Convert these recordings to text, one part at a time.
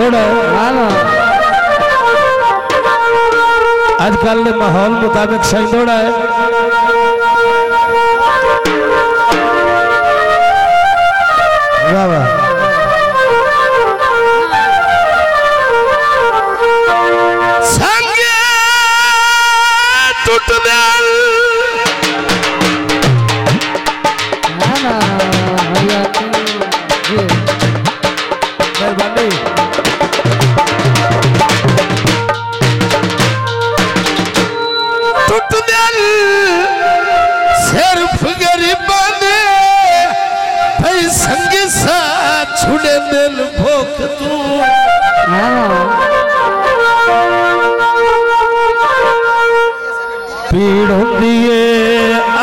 थोड़ा आजकल के माहौल मुताबिक सही थोड़ा है। वाह वाह। टूट दिल सिर्फ़ गरीबा ने भाई संग छुड़े दिल भोग तू। पीड़ होती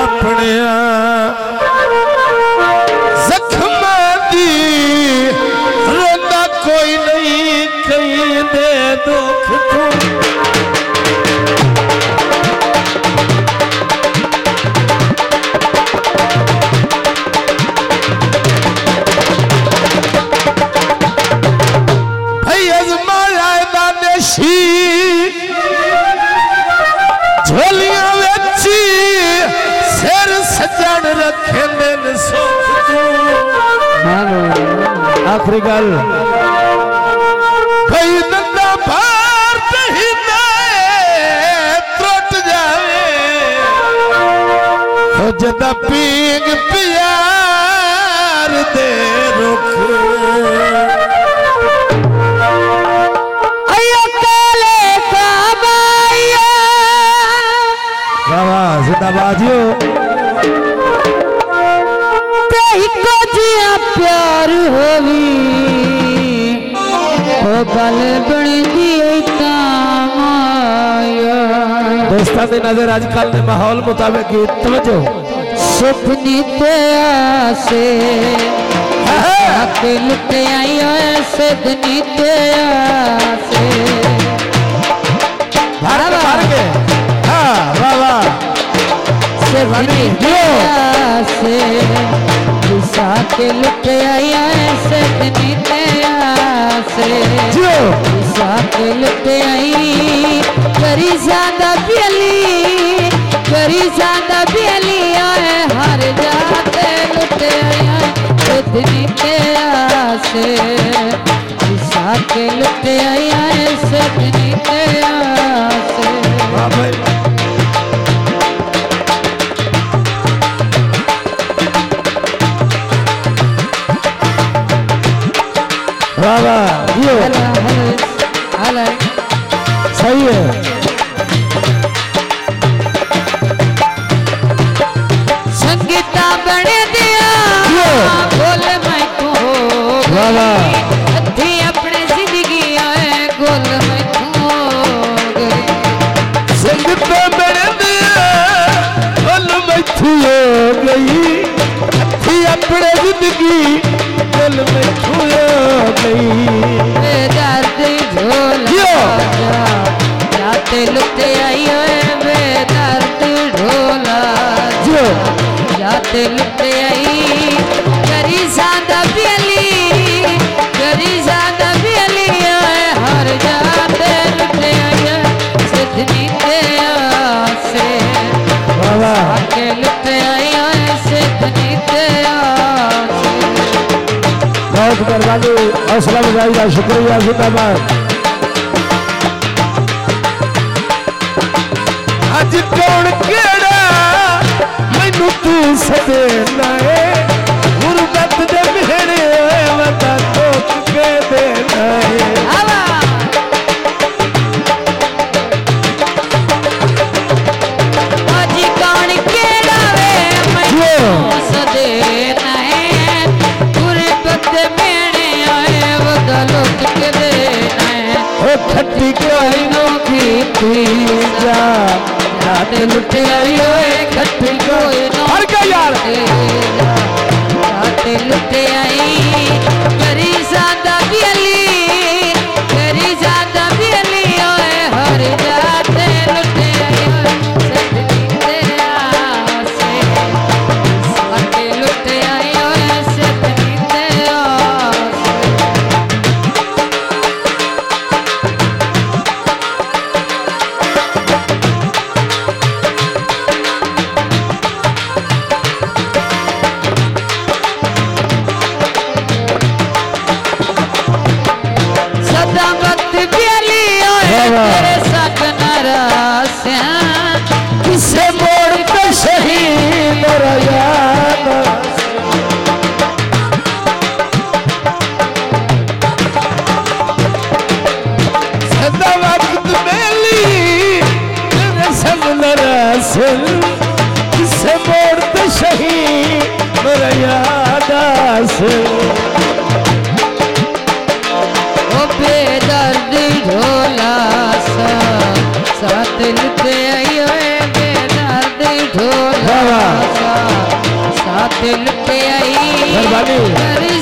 अपने जख्म दी रोंदा कोई नहीं, कहीं दे दुख तू। शी झोलियाँ वेची सिर सजण रखे आखिरी गल कई नंदा भार ही त्रुट जावे जदा पींग प्यार प्यार होवी ओ गल बनी दोस्तां नज़र आजकल के माहौल मुताबिक ही तवज्जो। सुपनी ते आसे आके लुटे आई सदनी ते आसे। भर भर के। हाँ वाह वाह। सदनी के लुटे आई ओए सदनी ते आसे जियो। दिशा के लुटे आई करी ज़्यादा पियली करी ज़्यादा पियली आए। हर जाते लुटे आए सदनी ते आसे दिशा के लुटे आए सदनी ते आसे वाह वाह सही है। संगीता बने दिया। बोल मैं तू वाह वाह अपने ज़िंदगी गोल मैं गई। अपने ज़िंदगी दिल में हो गई। ढोल जाते लुटे आई ओए बेदर्द ढोला। जाते लुटे आई बहुत मेहरबानी हौसला बजाई का शुक्रिया जिंदाबाद ਅੱਜ ਕੌਣ ਕਿਹੜਾ ਮੈਨੂੰ ਤੂੰ ਸਦੇਨਾ ਏ ਗੁਰਬਤ ਦੇ ਮਿਹਣੇ ਵਤਾ ਕੋਕ ਕੇ ਦੇਣਾ ਏ की जा जाते लुटे आई ओए खट्टी कोई नो फड़ गया यार। जाते लुटे आई नरासिल किसे मोड़ सही मोरा याद से ओ बेदर्दी ढोला सा साथ लुटे आयो ए बेदर्दी ढोला सा साथ लुटे आई मेहरबानी। करी